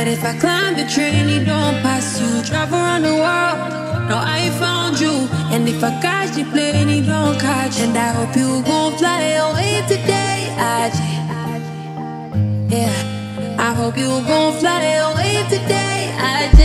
But if I climb the train, it don't pass you. Travel around the world, no, I found you. And if I catch the plane, it don't catch. And I hope you gon' fly away today, I G. Yeah, I hope you gon' fly away today, I G.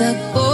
the boy.